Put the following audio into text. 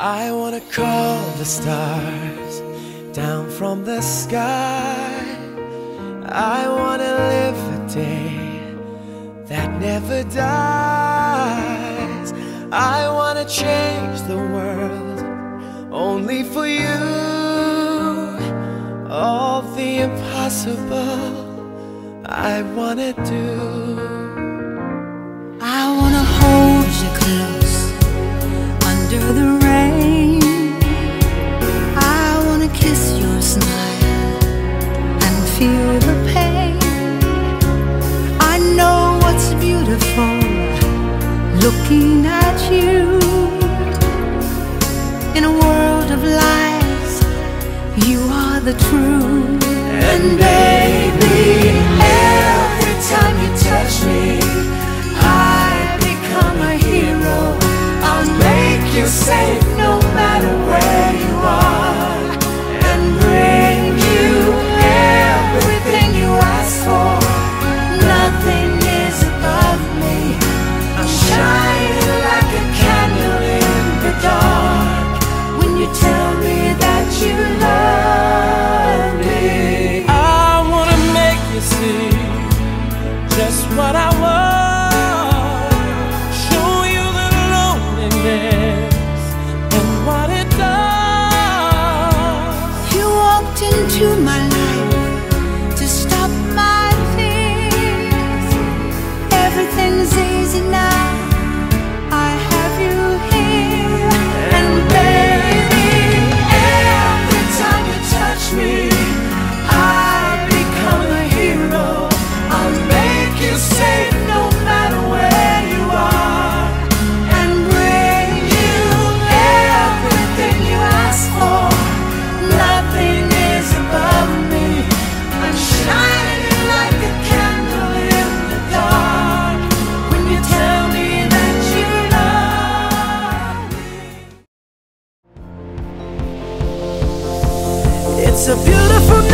I wanna call the stars down from the sky. I wanna live a day that never dies. I wanna change the world only for you. All the impossible I wanna do. I wanna hold you close under the looking at you in a world of lies. You are the truth, and baby, every time you touch me. See just what I want. Show you the loneliness and what it does. You walked into my life It's a beautiful